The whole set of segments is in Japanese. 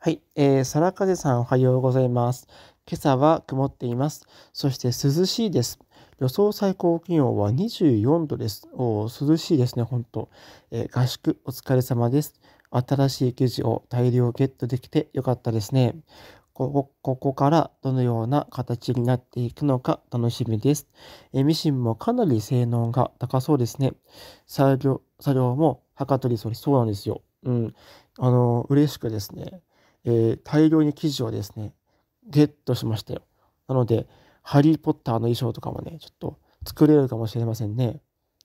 はい、えー、空風さんおはようございます。今朝は曇っています。そして涼しいです。予想最高気温は24度です。お涼しいですね、本当、えー、合宿お疲れ様です。新しい記事を大量ゲットできてよかったですね。ここここからどのような形になっていくのか楽しみです。えミシンもかなり性能が高そうですね。作業作業もはかどりそうそうなんですよ。うん。あの、嬉しくですね。えー、大量に生地をですね、ゲットしましたよ。なので、ハリー・ポッターの衣装とかもね、ちょっと作れるかもしれませんね。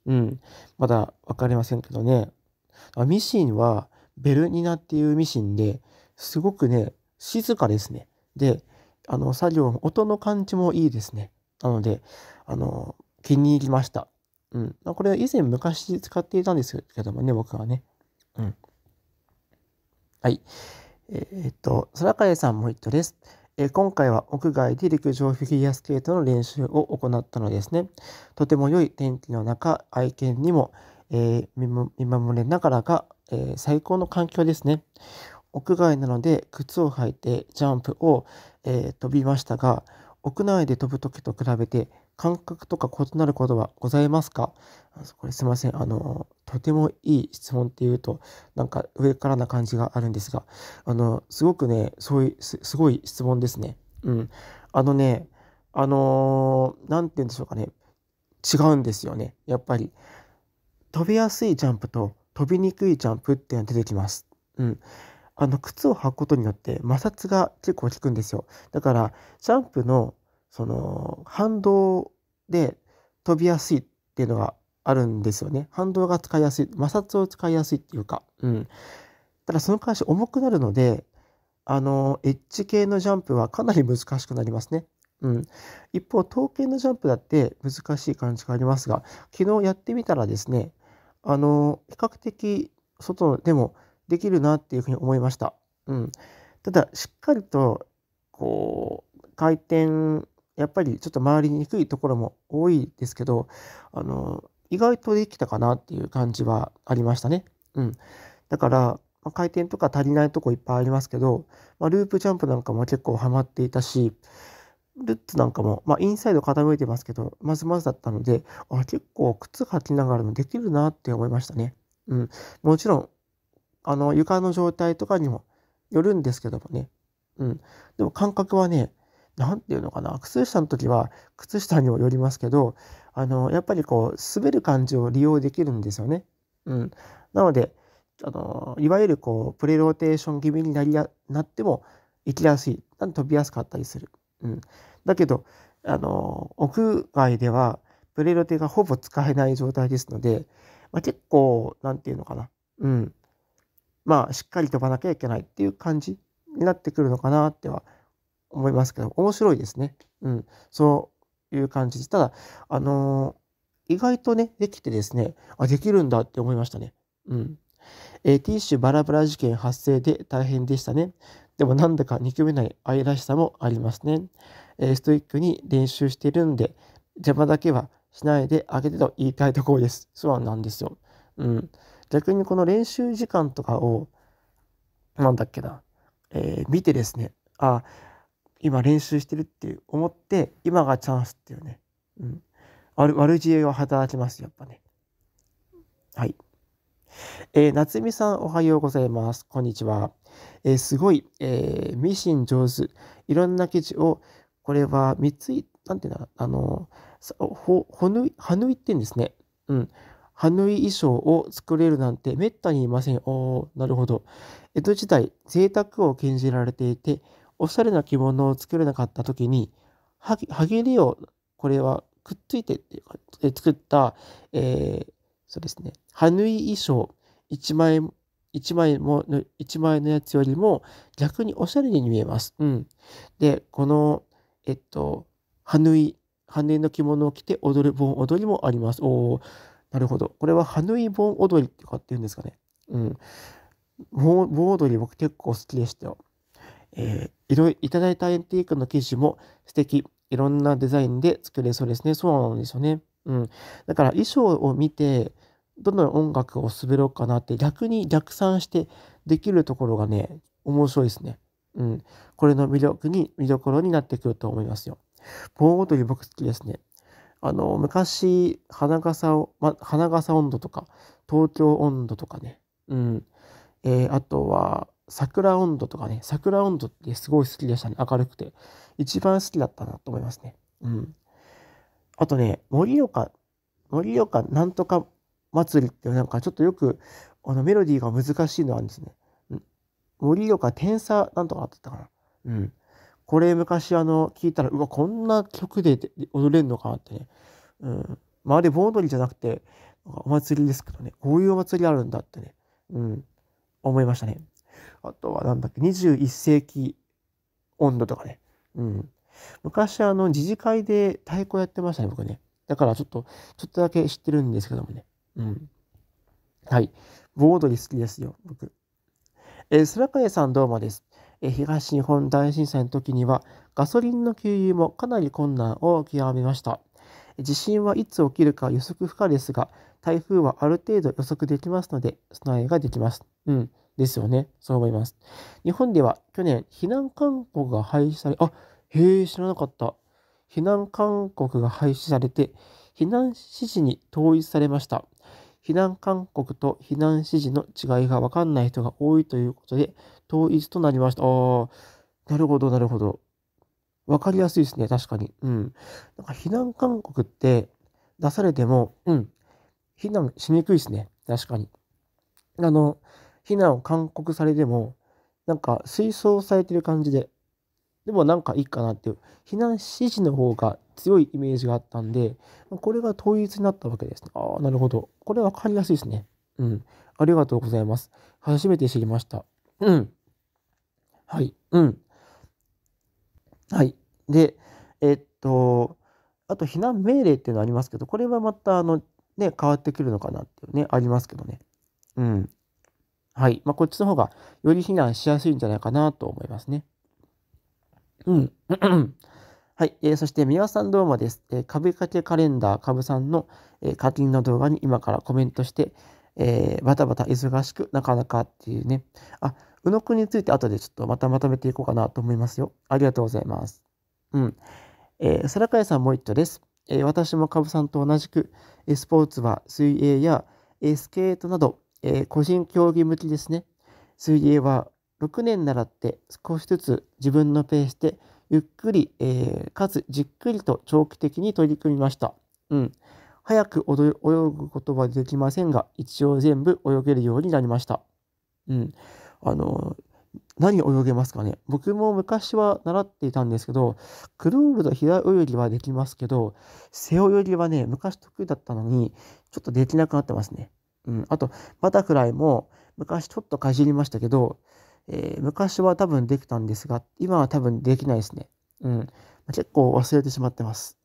うん。まだ分かりませんけどね。ミシンは、ベルニナっていうミシンで、すごくね、静かですね。で、あの、作業、音の感じもいいですね。なので、あの、気に入りました。うん。これ以前昔使っていたんですけどもね、僕はね。うん。はい。えー、っと、空海さんも一緒です。えー、今回は屋外で陸上フィギュアスケートの練習を行ったのですね。とても良い天気の中、愛犬にも、えー、見守れながらが、え最高の環境ですね。屋外なので靴を履いてジャンプを、えー飛びましたが、屋内で飛ぶ時と比べて感覚とか異なることはございますか？これすいません。あの、とてもいい質問っていうと、なんか上からな感じがあるんですが、あの、すごくね、そういう、すすごい質問ですね。うん。あのね、あのー、なんて言うんでしょうかね。違うんですよね。やっぱり。飛びやすいジャンプと飛びにくいジャンプっていうのが出てきます。うん。あの、靴を履くことによって摩擦が結構効くんですよ。だから、ジャンプのその反動で飛びやすいっていうのがあるんですよね。反動が使いやすい、摩擦を使いやすいっていうか、うん。ただその関し重くなるので、あの、エッジ系のジャンプはかなり難しくなりますね。うん。一方、統計のジャンプだって難しい感じがありますが、昨日やってみたらですね、あの、比較的外でもできるなっていうふうに思いました。うん。ただ、しっかりと、こう、回転やっぱりちょっと回りにくいところも多いですけど、あの、意外とできたかなっていう感じはありましたね。うん。だから、ま、回転とか足りないとこいっぱいありますけど、まあ、ループジャンプなんかも結構ハマっていたし、ルッツなんかも、まあ、インサイド傾いてますけど、まずまずだったので、あ結構靴履きながらもできるなって思いましたね。うん。もちろん、あの、床の状態とかにもよるんですけどもね。うん。でも感覚はね、何て言うのかな、靴下の時は靴下にもよりますけど、あの、やっぱりこう、滑る感じを利用できるんですよね。うん。なので、あの、いわゆるこう、プレローテーション気味になりや、なっても行きやすい。飛びやすかったりする。うん。だけど、あの、屋外では、プレロテがほぼ使えない状態ですので、まあ、結構、何て言うのかな。うん。まあ、しっかり飛ばなきゃいけないっていう感じになってくるのかなっては思いますけど、面白いですね。うん。そういう感じです。ただ、あのー、意外とね、できてですね、あ、できるんだって思いましたね。うん。えー、ティッシュバラバラ事件発生で大変でしたね。でもなんだか憎めない愛らしさもありますね。えー、ストイックに練習しているんで、邪魔だけはしないであげてと言いたいところです。そうなんですよ。うん。逆にこの練習時間とかを、なんだっけな、えー、見てですね、あ、今練習してるっていう思って今がチャンスっていうね、うん、悪悪知恵は働きますやっぱね。はい。えー、夏美さんおはようございます。こんにちは、えー、すごい、えー、ミシン上手。いろんな生地をこれは三ついなんていうのあのほほぬいはぬいってんですね。うん。ハヌイ衣装を作れるなんてめったにいません。おなるほど。江戸時代、贅沢を禁じられていて、おしゃれな着物を作れなかった時に、はぎれを、これはくっついてっていうか、え作った、えー、そうですね、ハヌイ衣装1枚、1枚も、1枚のやつよりも逆におしゃれに見えます。うん。で、この、えっと、ハヌイ、ハヌイの着物を着て踊る盆踊りもあります。おおなるほど。これはハヌイ盆踊りってかっていうんですかね。うん。盆踊り僕結構好きでしたよ。えー、いろいいただいたエンティークの生地も素敵。いろんなデザインで作れそうですね。そうなんですよね。うん。だから衣装を見て、どの音楽を滑ろうかなって逆に逆算してできるところがね、面白いですね。うん。これの魅力に、見どころになってくると思いますよ。盆踊り僕好きですね。あの、昔、花笠を、ま、花笠温度とか、東京温度とかね。うん。えー、あとは、桜温度とかね。桜温度ってすごい好きでしたね。明るくて。一番好きだったなと思いますね。うん。あとね、盛岡、盛岡なんとか祭りってなんかちょっとよくあのメロディーが難しいのあるんですね。盛岡天差なんとかあったかな。うん。これ昔あの聞いたら、うわ、こんな曲で踊れるのかなってね。うん。まああれ盆踊りじゃなくて、お祭りですけどね。こういうお祭りあるんだってね。うん。思いましたね。あとはなんだっけ、21世紀温度とかね。うん。昔あの、自治会で太鼓やってましたね、僕ね。だからちょっと、ちょっとだけ知ってるんですけどもね。うん。はい。盆踊り好きですよ、僕。えー、空影さんどうもです。えー、東日本大震災の時には、ガソリンの給油もかなり困難を極めました。地震はいつ起きるか予測不可ですが、台風はある程度予測できますので、備えができます。うん。ですよね。そう思います。日本では去年、避難勧告が廃止され、あ、へえ、知らなかった。避難勧告が廃止されて、避難指示に統一されました。避難勧告と避難指示の違いが分かんない人が多いということで、統一となりました。ああ、なるほど、なるほど。分かりやすいですね、確かに。うん。なんか避難勧告って出されても、うん、避難しにくいですね、確かに。あの、避難を勧告されても、なんか推奨されてる感じで、でもなんかいいかなっていう、避難指示の方が強いイメージがあったんで、これが統一になったわけですね。ああ、なるほど。これ分かりやすいですね。うん。ありがとうございます。初めて知りました。うん。はい。うん。はい。で、えっと、あと避難命令っていうのありますけど、これはまた、あの、ね、変わってくるのかなっていうね、ありますけどね。うん。はい。まあ、こっちの方がより避難しやすいんじゃないかなと思いますね。うん。はい。えー、そして、宮さんどうもです。えー、株掛けカレンダー、株さんの、えー、課金の動画に今からコメントして、えー、バタバタ忙しくなかなかっていうね。あ、宇野くんについて後でちょっとまたまとめていこうかなと思いますよ。ありがとうございます。うん。えー、空海さんもう一丁です。えー、私も株さんと同じく、えスポーツは水泳や、えスケートなど、え個人競技向きですね。水泳は6年習って少しずつ自分のペースでゆっくり、えー、かつじっくりと長期的に取り組みました。うん。早く泳ぐことはできませんが、一応全部泳げるようになりました。うん。あの、何泳げますかね？僕も昔は習っていたんですけど、クロールと平泳ぎはできますけど、背泳ぎはね、昔得意だったのに、ちょっとできなくなってますね。うん。あと、バタフライも昔ちょっとかじりましたけど、えー、昔は多分できたんですが、今は多分できないですね。うん。結構忘れてしまってます。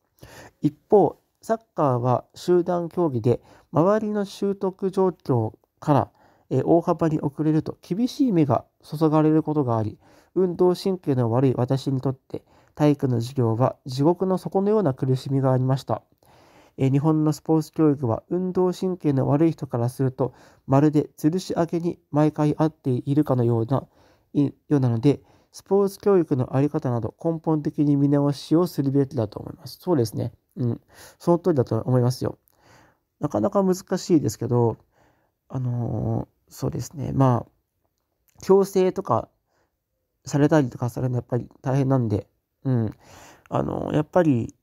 一方、サッカーは集団競技で、周りの習得状況から、えー、大幅に遅れると厳しい目が注がれることがあり、運動神経の悪い私にとって体育の授業は地獄の底のような苦しみがありました。え日本のスポーツ教育は運動神経の悪い人からするとまるで吊るし上げに毎回あっているかのようなようなのでスポーツ教育のあり方など根本的に見直しをするべきだと思います。そうですね。うん。その通りだと思いますよ。なかなか難しいですけど、あのー、そうですね。まあ、強制とかされたりとかされるのはやっぱり大変なんで、うん。あのー、やっぱり、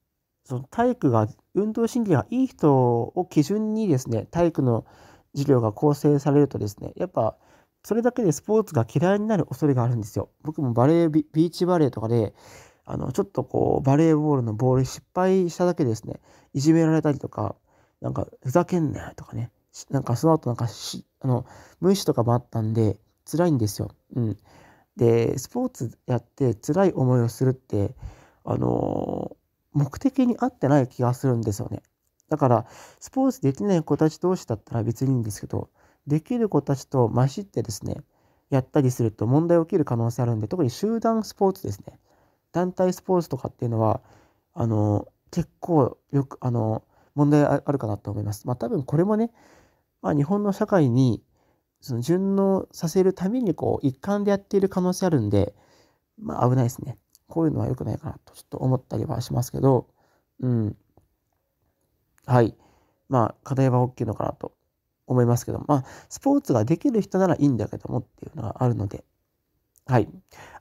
その体育が運動神経がいい人を基準にですね、体育の授業が構成されるとですね、やっぱそれだけでスポーツが嫌いになる恐れがあるんですよ。僕もバレービ、ビーチバレーとかで、あの、ちょっとこう、バレーボールのボール失敗しただけですね、いじめられたりとか、なんか、ふざけんなよとかね、なんかその後なんかし、あの、無視とかもあったんで、辛いんですよ。うん。で、スポーツやって辛い思いをするって、あの目的に合ってない気がするんですよね。だから、スポーツできない子たち同士だったら別にいいんですけど、できる子たちと混じってですね、やったりすると問題起きる可能性あるんで、特に集団スポーツですね。団体スポーツとかっていうのは、あの、結構よく、あの、問題あるかなと思います。まあ多分これもね、まあ日本の社会にその順応させるためにこう一環でやっている可能性あるんで、まあ危ないですね。こういうのは良くないかなとちょっと思ったりはしますけど、うん。はい。まあ課題は大きいのかなと思いますけど、まあスポーツができる人ならいいんだけどもっていうのはあるので、はい。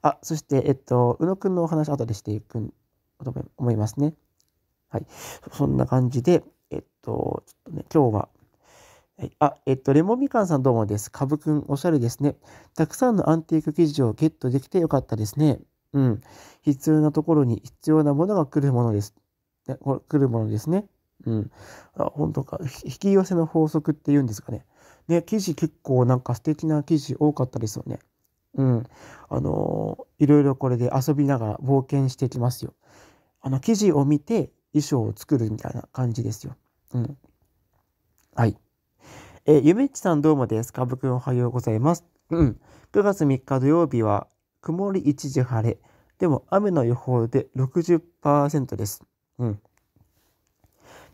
あ、そして、えっと、宇野くんのお話後でしていくと思いますね。はい。そんな感じで、えっと、ちょっとね、今日は、はい、あ、えっと、レモンみかんさんどうもです。かぶくん、おしゃれですね。たくさんのアンティーク生地をゲットできてよかったですね。うん。必要なところに必要なものが来るものです。ね、これ来るものですね。うん。あ、本当か。引き寄せの法則って言うんですかね。ね、生地結構なんか素敵な生地多かったですよね。うん。あのー、いろいろこれで遊びながら冒険してきますよ。あの、記事を見て衣装を作るみたいな感じですよ。うん。はい。え、ゆめっちさんどうもです。かぶくんおはようございます。うん。9月3日土曜日は曇り一時晴れ。でも雨の予報で60%です。うん。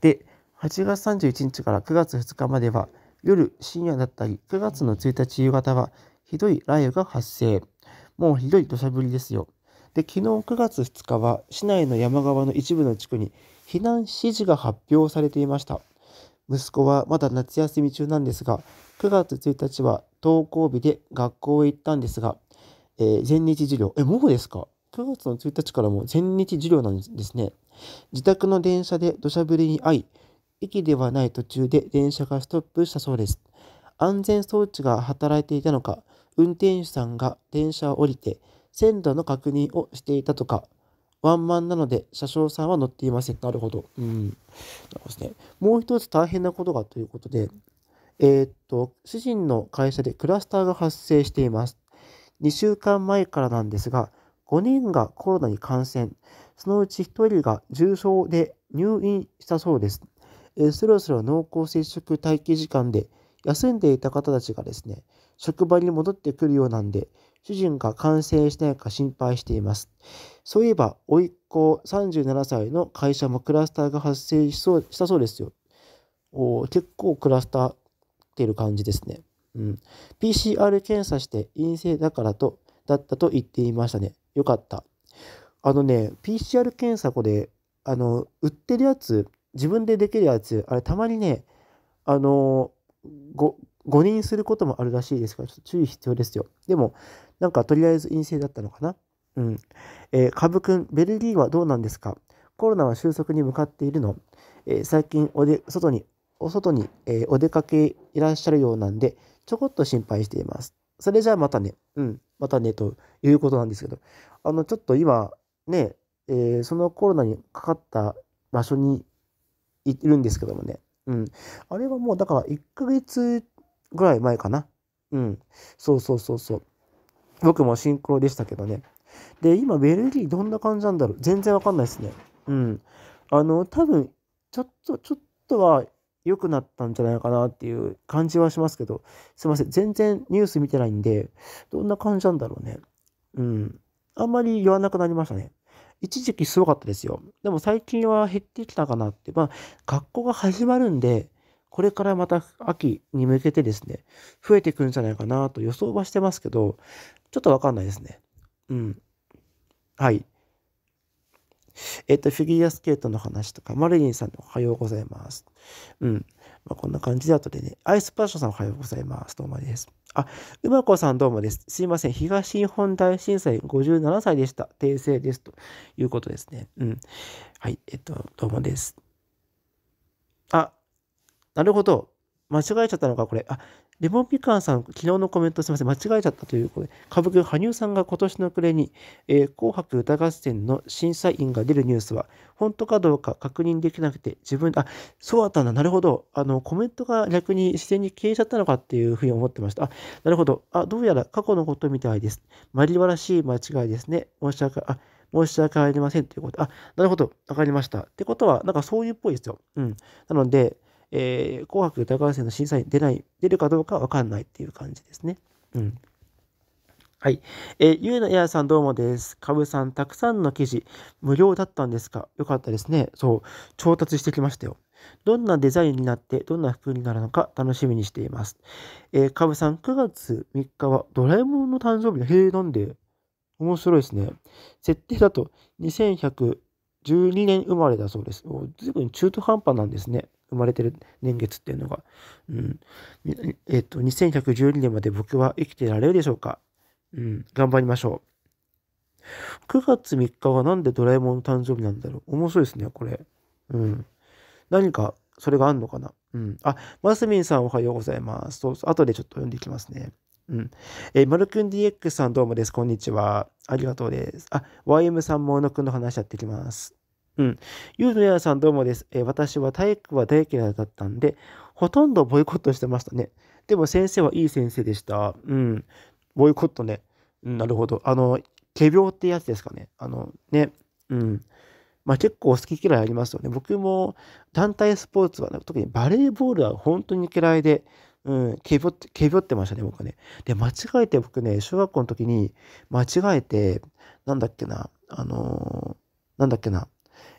で、8月31日から9月2日までは夜深夜だったり、9月の1日夕方はひどい雷雨が発生。もうひどい土砂降りですよ。で、昨日9月2日は市内の山側の一部の地区に避難指示が発表されていました。息子はまだ夏休み中なんですが、9月1日は登校日で学校へ行ったんですが、えー、全日授業。え、もうですか ?9 月の1日からも全日授業なんですね。自宅の電車で土砂降りに遭い、駅ではない途中で電車がストップしたそうです。安全装置が働いていたのか、運転手さんが電車を降りて線路の確認をしていたとか、ワンマンなので車掌さんは乗っていません。なるほど。うん。ですね。もう一つ大変なことがということで、えー、っと、主人の会社でクラスターが発生しています。2週間前からなんですが、5人がコロナに感染。そのうち1人が重症で入院したそうです。え、そろそろ濃厚接触待機時間で休んでいた方たちがですね、職場に戻ってくるようなんで、主人が感染しないか心配しています。そういえば、甥っ子37歳の会社もクラスターが発生しそうしたそうですよ。お結構クラスターってる感じですね。うん。PCR 検査して陰性だからと、だったと言っていましたね。よかった。あのね、PCR 検査これ、あの、売ってるやつ、自分でできるやつ、あれたまにね、あの、誤認することもあるらしいですから、ちょっと注意必要ですよ。でも、なんかとりあえず陰性だったのかなうん。えー、株くん、ベルギーはどうなんですか？コロナは収束に向かっているの、えー、最近おで、外に、お外に、えー、お出かけいらっしゃるようなんで、ちょこっと心配しています。それじゃあまたね、うん、またね、ということなんですけど、あの、ちょっと今、ね、えー、そのコロナにかかった場所にいるんですけどもね、うん。あれはもうだから1ヶ月ぐらい前かな。うん。そうそうそうそう。僕もシンクロでしたけどね。で、今、ベルギーどんな感じなんだろう全然わかんないですね。うん。あの、多分、ちょっと、ちょっとは良くなったんじゃないかなっていう感じはしますけど、すいません。全然ニュース見てないんで、どんな感じなんだろうね。うん。あんまり言わなくなりましたね。一時期すごかったですよ。でも最近は減ってきたかなって。まあ、学校が始まるんで、これからまた秋に向けてですね、増えてくるんじゃないかなと予想はしてますけど、ちょっとわかんないですね。うん。はい。えっ、と、フィギュアスケートの話とか、マリリンさんおはようございます。うん。まあ、こんな感じで後でね、アイスパッションさんおはようございます。どうもです。あ、うまこさんどうもです。すいません。東日本大震災57歳でした。訂正です。ということですね。うん。はい。えっと、どうもです。あ、なるほど。間違えちゃったのか、これ。あ、レモンピカンさん、昨日のコメントすみません、間違えちゃったということで、歌舞伎羽生さんが今年の暮れに、えー、紅白歌合戦の審査員が出るニュースは、本当かどうか確認できなくて、自分、あ、そうだったんだ、なるほど。あの、コメントが逆に自然に消えちゃったのかっていうふうに思ってました。あ、なるほど。あ、どうやら過去のことみたいです。マリワらしい間違いですね。申し訳、あ、申し訳ありませんということ。あ、なるほど。わかりました。ってことは、なんかそういうっぽいですよ。うん。なので、えー、紅白歌合戦の審査員出ない、出るかどうかわかんないっていう感じですね。うん。はい。えー、ゆうなやさんどうもです。かぶさん、たくさんの記事、無料だったんですか？よかったですね。そう、調達してきましたよ。どんなデザインになって、どんな服になるのか楽しみにしています。えー、かぶさん、9月3日はドラえもんの誕生日へえ、なんで面白いですね。設定だと2112年生まれだそうです。随分中途半端なんですね。生まれてる年月っていうのが。うん。えっと、2112年まで僕は生きてられるでしょうか？うん。頑張りましょう。9月3日はなんでドラえもんの誕生日なんだろう？面白いですね、これ。うん。何か、それがあんのかな？うん。あ、マスミンさんおはようございます。そうそう。後でちょっと読んでいきますね。うん。えー、マルクン DX さんどうもです。こんにちは。ありがとうです。あ、YM さんも小野くんの話やっていきます。うん。ゆうのやさんどうもです。え、私は体育は大嫌いだったんで、ほとんどボイコットしてましたね。でも先生はいい先生でした。うん。ボイコットね。なるほど。あの、仮病ってやつですかね。あの、ね。うん。まあ結構好き嫌いありますよね。僕も団体スポーツは、特にバレーボールは本当に嫌いで、うん、けびょって、けびょってましたね、僕ね。で、間違えて僕ね、小学校の時に、間違えて、なんだっけな、あのー、なんだっけな、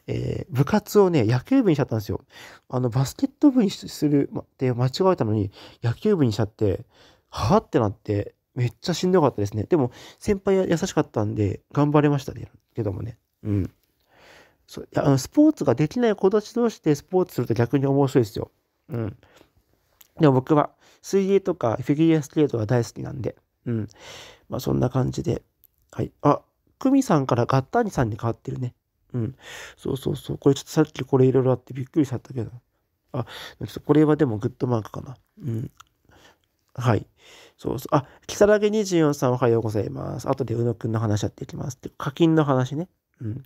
えー、部活をね、野球部にしちゃったんですよ。あの、バスケット部にするって間違えたのに、野球部にしちゃって、はぁってなって、めっちゃしんどかったですね。でも、先輩は優しかったんで、頑張れましたね。けどもね。うん。そうあのスポーツができない子たち同士でスポーツすると逆に面白いですよ。うん。でも僕は水泳とかフィギュアスケートが大好きなんで、うん。まあそんな感じで。はい。あ、久美さんからガッタニさんに変わってるね。うん。そうそうそう。これちょっとさっきこれいろいろあってびっくりしちゃったけど。あ、ちょっとこれはでもグッドマークかな。うん。はい。そうそう。あ、木更木24さんおはようございます。後で宇野くんの話やっていきます。課金の話ね。うん。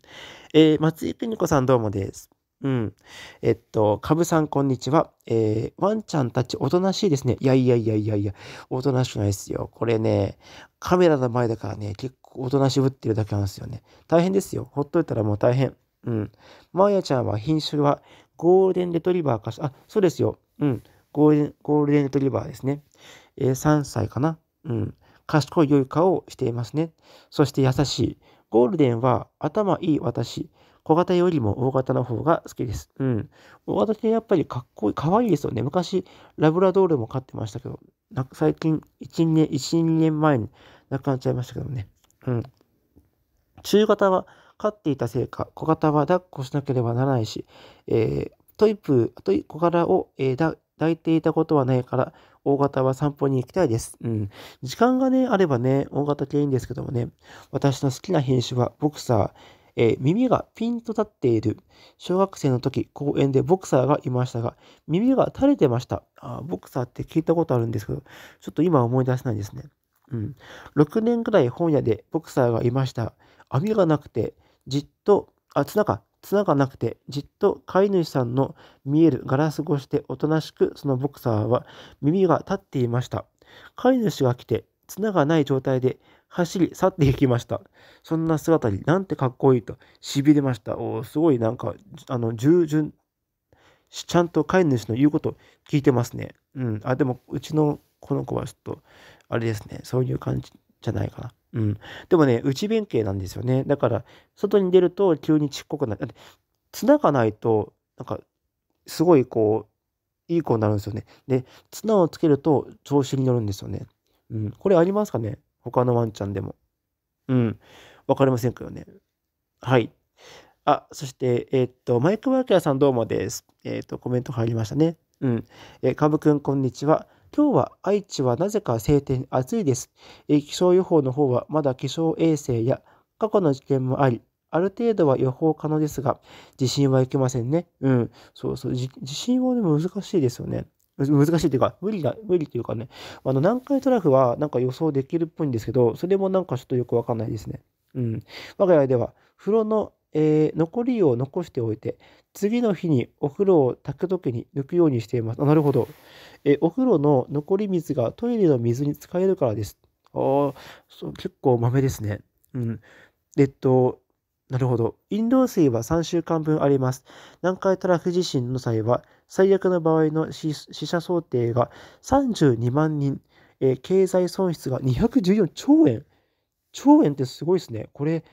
えー、松井邦子さんどうもです。うん。えっと、かぶさんこんにちは。えー、ワンちゃんたちおとなしいですね。いやいやいやいやいや、おとなしくないですよ。これね、カメラの前だからね、結構おとなしぶってるだけなんですよね。大変ですよ。ほっといたらもう大変。うん。まやちゃんは品種はゴールデンレトリバーかし、あ、そうですよ。うん。ゴールデン、ゴールデンレトリバーですね。えー、3歳かな。うん。賢い良い顔をしていますね。そして優しい。ゴールデンは頭いい私。小型よりも大型の方が好きです。うん。大型ってやっぱりかっこいい、かわいいですよね。昔、ラブラドールも飼ってましたけど、なんか最近、1、2年、1、2年前に亡くなっちゃいましたけどね。うん。中型は飼っていたせいか、小型は抱っこしなければならないし、えー、トイプー、トイ小柄を、えー、抱いていたことはないから、大型は散歩に行きたいです。うん。時間がね、あればね、大型系いいんですけどもね、私の好きな品種はボクサー、えー、耳がピンと立っている。小学生の時、公園でボクサーがいましたが、耳が垂れてました。あボクサーって聞いたことあるんですけど、ちょっと今思い出せないですね。うん。6年ぐらい本屋でボクサーがいました。網がなくて、じっと、あ、綱か、綱がなくて、じっと飼い主さんの見えるガラス越しでおとなしく、そのボクサーは耳が立っていました。飼い主が来て、綱がない状態で走り去っていきました。そんな姿になんてかっこいいと痺れました。おすごいなんか、あの、従順、ちゃんと飼い主の言うこと聞いてますね。うん。あ、でも、うちのこの子はちょっと、あれですね。そういう感じじゃないかな。うん。でもね、内弁慶なんですよね。だから、外に出ると急にちっこくなる。綱がないと、なんか、すごいこう、いい子になるんですよね。で、綱をつけると調子に乗るんですよね。うん。これありますかね？他のワンちゃんでも。うん。わかりませんけどね。はい。あ、そして、えー、っと、マイク・ワーキャーさんどうもです。えー、っと、コメント入りましたね。うん。えー、かぶくん、こんにちは。今日は愛知はなぜか晴天、暑いです。気象予報の方はまだ気象衛星や過去の事件もあり、ある程度は予報可能ですが、地震はいけませんね。うん。そうそう。地震はでも難しいですよね。難しいっていうか、無理だ、無理っていうかね、あの、南海トラフはなんか予想できるっぽいんですけど、それもなんかちょっとよくわかんないですね。うん。我が家では、風呂の、えー、残りを残しておいて、次の日にお風呂を炊くときに抜くようにしています。あなるほど。えー、お風呂の残り水がトイレの水に使えるからです。ああ、結構豆ですね。うん。えっと、なるほど。飲料水は3週間分あります。南海トラフ地震の際は、最悪の場合の死者想定が32万人、えー、経済損失が214兆円。兆円ってすごいですね。これ、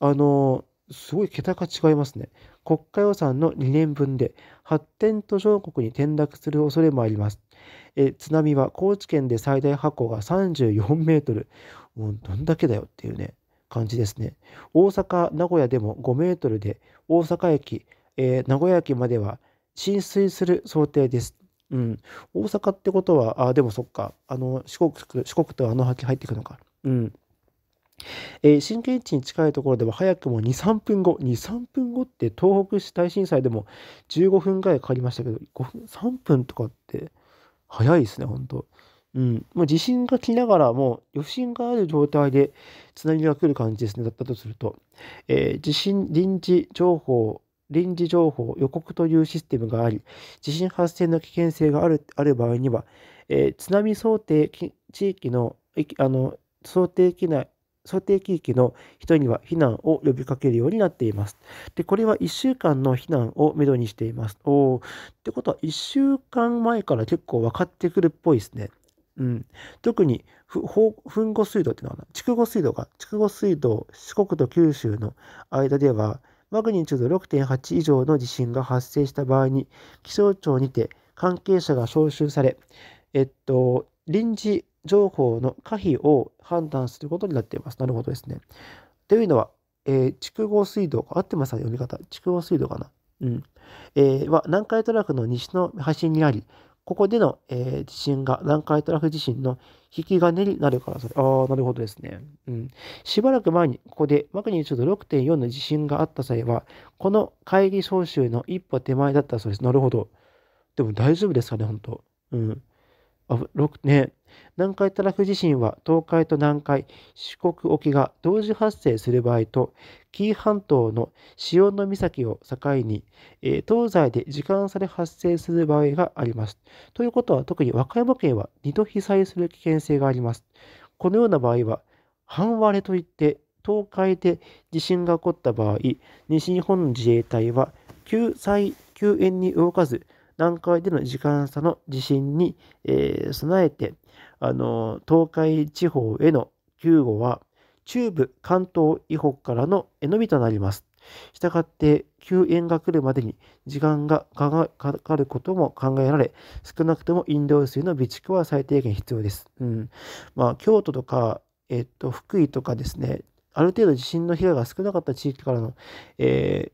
あのー、すごい桁が違いますね。国家予算の2年分で発展途上国に転落する恐れもあります。え、津波は高知県で最大波高が34メートル。もうどんだけだよっていうね。感じですね。大阪、名古屋でも5メートルで、大阪駅、えー、名古屋駅までは浸水する想定です。うん。大阪ってことは、あ、でもそっか。あの、四国、四国とあの秋入ってくのか。うん。えー、震源地に近いところでは早くも2、3分後、2、3分後って東北市大震災でも15分ぐらいかかりましたけど、5分、3分とかって早いですね、本当うん。もう地震が来ながらも余震がある状態で津波が来る感じですね、だったとすると。えー、地震臨時情報、臨時情報予告というシステムがあり、地震発生の危険性があるある場合には、えー、津波想定地域のあの想定域内想定区域の人には避難を呼びかけるようになっています。で、これは1週間の避難をめどにしています。おってことは1週間前から結構分かってくるっぽいですね。うん、特に噴護水道っていうのは筑後水道が筑後水道四国と九州の間ではマグニチュード6.8以上の地震が発生した場合に気象庁にて関係者が招集され、えっと、臨時情報の可否を判断することになっています。なるほどですね。というのは、えー、筑後水道か、合ってますか？読み方。筑後水道かな。うん。えー、は南海トラフの西の端にあり、ここでの、えー、地震が南海トラフ地震の引き金になるからそれ。ああ、なるほどですね。うん。しばらく前にここでマグニチュード6.4の地震があった際は、この会議招集の一歩手前だったそうです。なるほど。でも大丈夫ですかね、本当うん。あ、6ね。南海トラフ地震は東海と南海、四国沖が同時発生する場合と、紀伊半島の潮岬を境に、えー、東西で時間差で発生する場合があります。ということは、特に和歌山県は2度被災する危険性があります。このような場合は、半割れといって、東海で地震が起こった場合、西日本の自衛隊は救済、救援に動かず、南海での時間差の地震に、えー、備えて、あの東海地方への救護は中部関東以北からの絵のみとなります。したがって救援が来るまでに時間がかかることも考えられ少なくとも飲料水の備蓄は最低限必要です。うん、まあ京都とか、えっと、福井とかですねある程度地震の被害が少なかった地域からの、え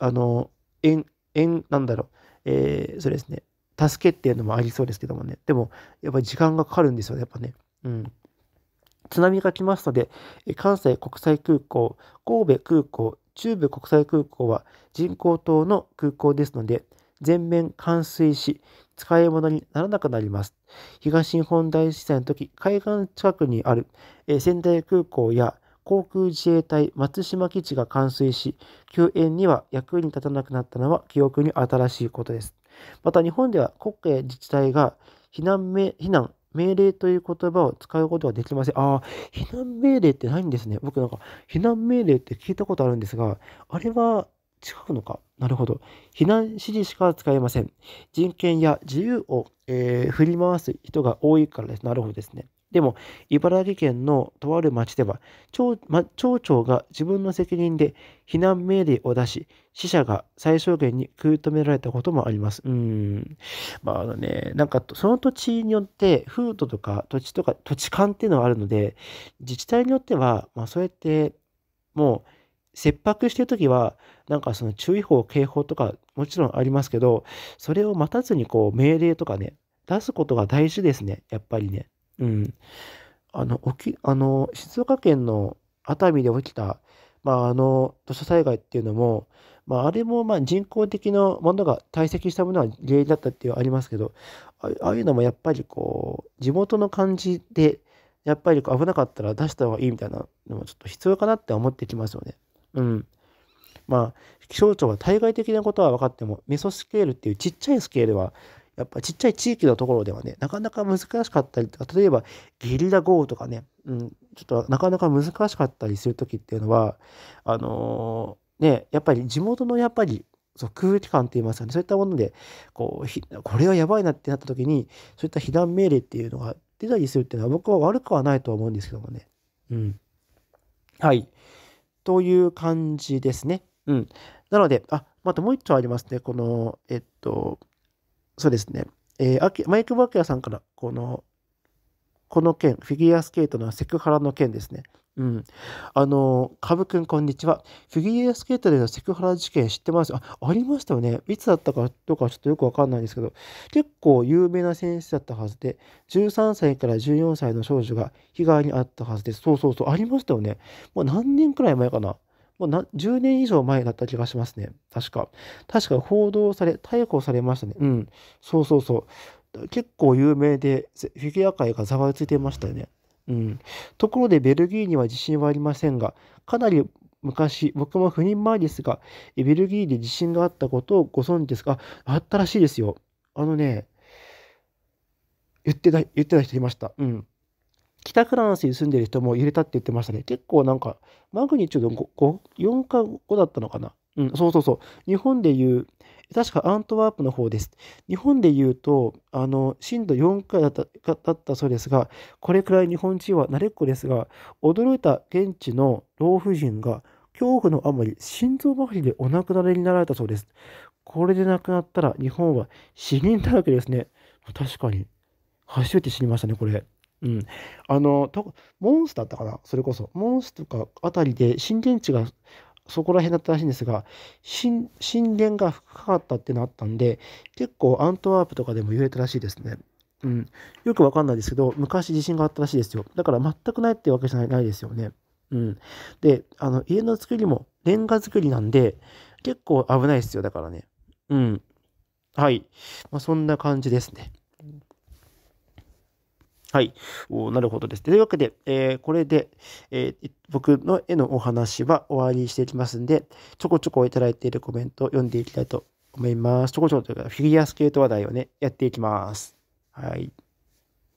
ー、あの、縁、縁、なんだろう、えー、そうですね、助けっていうのもありそうですけどもね。でも、やっぱり時間がかかるんですよね、やっぱね。うん。津波が来ますので、関西国際空港、神戸空港、中部国際空港は人工島の空港ですので、全面冠水し、使い物にならなくなります。東日本大震災の時、海岸近くにある仙台空港や航空自衛隊松島基地が冠水し、救援には役に立たなくなったのは記憶に新しいことです。また日本では国家や自治体が避難命避難命令という言葉を使うことはできません。ああ、避難命令ってないんですね。僕なんか避難命令って聞いたことあるんですが、あれは違うのか？なるほど。避難指示しか使えません。人権や自由を、えー、振り回す人が多いからです。なるほどですね。でも、茨城県のとある町では町、ま、町長が自分の責任で避難命令を出し、死者が最小限に食い止められたこともあります。うん。まあ、あのね、なんか、その土地によって、風土とか土地とか土地勘っていうのがあるので、自治体によっては、まあ、そうやって、もう、切迫してるときは、なんかその注意報、警報とかもちろんありますけど、それを待たずにこう命令とかね、出すことが大事ですね、やっぱりね。うん。あの、沖、あの、静岡県の熱海で起きた、まあ、あの、土砂災害っていうのも、まあ、あれも、まあ、人工的なものが堆積したものが原因だったっていうのはありますけど、ああいうのもやっぱりこう、地元の感じで、やっぱり危なかったら出した方がいいみたいなのもちょっと必要かなって思ってきますよね。うん。まあ、気象庁は対外的なことは分かっても、メソスケールっていうちっちゃいスケールはやっぱちっちゃい地域のところではね、なかなか難しかったりとか、例えばゲリラ豪雨とかね、うん、ちょっとなかなか難しかったりするときっていうのは、あのー、ね、やっぱり地元のやっぱりそう空気感って言いますかね、そういったもので、こう、これはやばいなってなったときに、そういった避難命令っていうのが出たりするっていうのは僕は悪くはないと思うんですけどもね。うん。はい。という感じですね。うん。なので、あ、またもう一丁ありますね。この、えっと、そうですね。えー、マイク・バキアさんから、この、この件、フィギュアスケートのセクハラの件ですね。うん。あの、かぶくん、こんにちは。フィギュアスケートでのセクハラ事件知ってます？あ、ありましたよね。いつだったかとかちょっとよくわかんないんですけど、結構有名な先生だったはずで、13歳から14歳の少女が被害に遭ったはずです。そうそうそう、ありましたよね。もう何年くらい前かな。もうな10年以上前だった気がしますね。確か。確か報道され、逮捕されましたね。うん。そうそうそう。結構有名で、フィギュア界がざわついてましたよね。うん。ところでベルギーには自信はありませんが、かなり昔、僕も不妊前ですが、ベルギーで地震があったことをご存知ですか？あったらしいですよ。あのね、言ってた、言ってた人いました。うん。北フランスに住んでる人も揺れたって言ってましたね。結構なんか、マグニチュード 5, 4か5だったのかな。うん、そうそうそう。日本でいう、確かアントワープの方です。日本で言うと、あの、震度4回だっただったそうですが、これくらい日本人は慣れっこですが、驚いた現地の老婦人が、恐怖のあまり心臓麻痺でお亡くなりになられたそうです。これで亡くなったら日本は死人だらけですね。確かに。初めて知りましたね、これ。うん。あの、とモンスだったかな？それこそ。モンスとかあたりで震源地がそこら辺だったらしいんですが、震源が深かったっていうのあったんで、結構アントワープとかでも揺れたらしいですね。うん。よくわかんないですけど、昔地震があったらしいですよ。だから全くないってわけじゃないですよね。うん。で、あの、家の作りもレンガ作りなんで、結構危ないですよ。だからね。うん。はい。まあ、そんな感じですね。はい。おなるほどです。というわけで、えー、これで、えー、僕の絵のお話は終わりにしていきますんで、ちょこちょこいただいているコメントを読んでいきたいと思います。ちょこちょこというか、フィギュアスケート話題をね、やっていきます。はい。